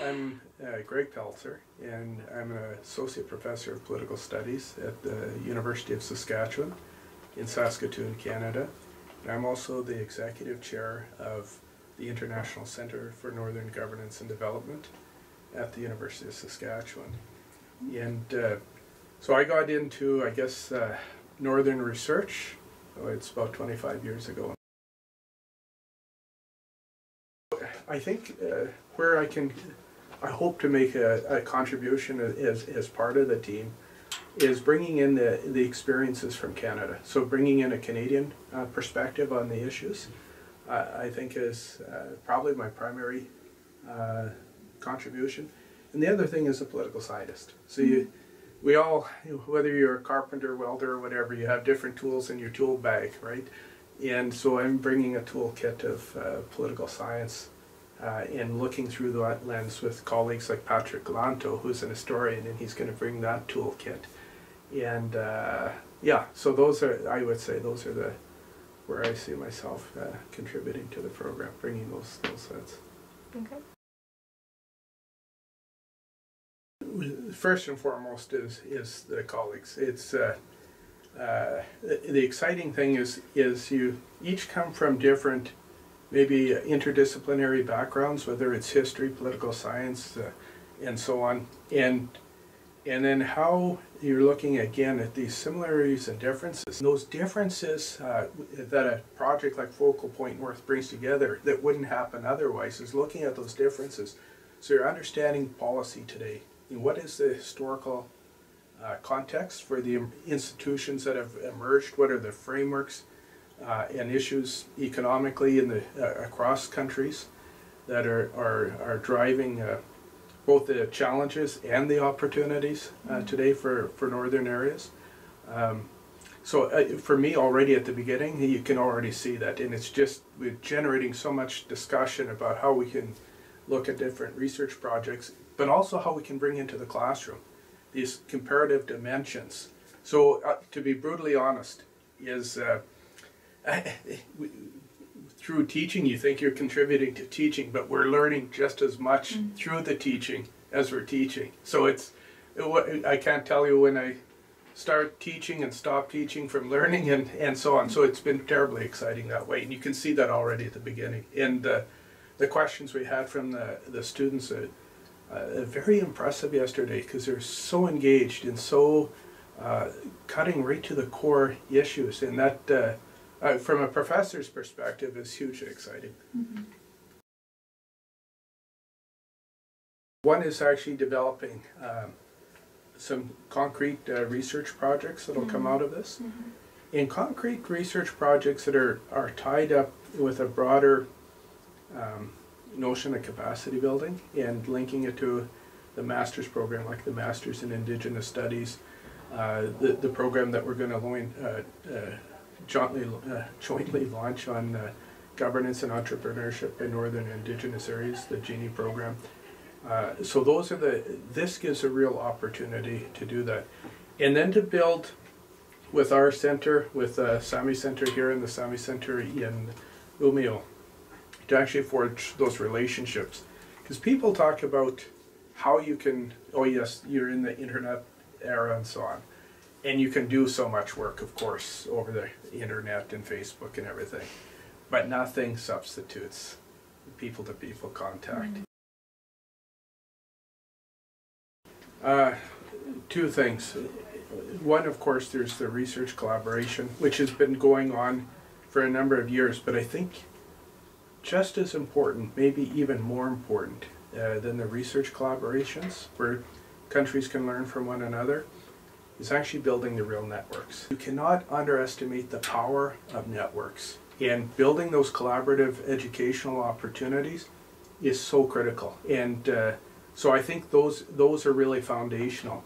I'm uh, Greg Poelzer, and I'm an associate professor of political studies at the University of Saskatchewan in Saskatoon, Canada. And I'm also the executive chair of the International Center for Northern Governance and Development at the University of Saskatchewan. And uh, so I got into, I guess, uh, northern research. Oh, it's about 25 years ago. I think uh, where I can, I hope to make a, a contribution as, as part of the team is bringing in the, the experiences from Canada. So bringing in a Canadian uh, perspective on the issues, uh, I think is uh, probably my primary uh, contribution. And the other thing is a political scientist. So you, we all, whether you're a carpenter, welder, or whatever, you have different tools in your tool bag, right? And so I'm bringing a toolkit of uh, political science uh, and looking through that lens with colleagues like Patrick Galanto, who's an historian, and he's going to bring that toolkit. And uh, yeah, so those are, I would say, those are the where I see myself uh, contributing to the program, bringing those skill sets. Okay. First and foremost is is the colleagues. It's uh, uh, the exciting thing is is you each come from different maybe interdisciplinary backgrounds, whether it's history, political science, uh, and so on, and and then how you're looking again at these similarities and differences. Those differences uh, that a project like Focal Point North brings together that wouldn't happen otherwise is looking at those differences. So you're understanding policy today. what is the historical uh, context for the institutions that have emerged? What are the frameworks uh, and issues economically in the uh, across countries that are are, are driving uh, both the challenges and the opportunities uh, mm-hmm. today for for northern areas. Um, so uh, for me, already at the beginning, you can already see that, and it's just we're generating so much discussion about how we can look at different research projects, but also how we can bring into the classroom these comparative dimensions. So uh, to be brutally honest, is through teaching, you think you're contributing to teaching, but we're learning just as much mm. through the teaching as we're teaching. So it's, it, I can't tell you when I start teaching and stop teaching from learning and, and so on. So it's been terribly exciting that way. And you can see that already at the beginning. And uh, the questions we had from the, the students, uh, uh, very impressive yesterday because they're so engaged and so uh, cutting right to the core issues. And that, uh, from a professor's perspective, is hugely exciting. Mm-hmm. One is actually developing um, some concrete uh, research projects that'll mm-hmm. come out of this. Mm-hmm. In concrete research projects that are, are tied up with a broader um, notion of capacity building and linking it to the master's program, like the Master's in Indigenous Studies, uh, the, the program that we're going to uh, uh, jointly, uh, jointly launch on uh, governance and entrepreneurship in northern indigenous areas, the Genie program. Uh, so those are the, this gives a real opportunity to do that. And then to build with our center, with the uh, Sami Center here and the Sami Center in Umeå, to actually forge those relationships. Because people talk about how you can, oh yes, you're in the internet era and so on and you can do so much work, of course, over the internet and Facebook and everything, but nothing substitutes people to people contact. Mm. Uh, two things. One, of course, there's the research collaboration, which has been going on for a number of years, but I think just as important, maybe even more important uh, than the research collaborations, where countries can learn from one another, is actually building the real networks. You cannot underestimate the power of networks. And building those collaborative educational opportunities is so critical. And uh, so I think those those are really foundational.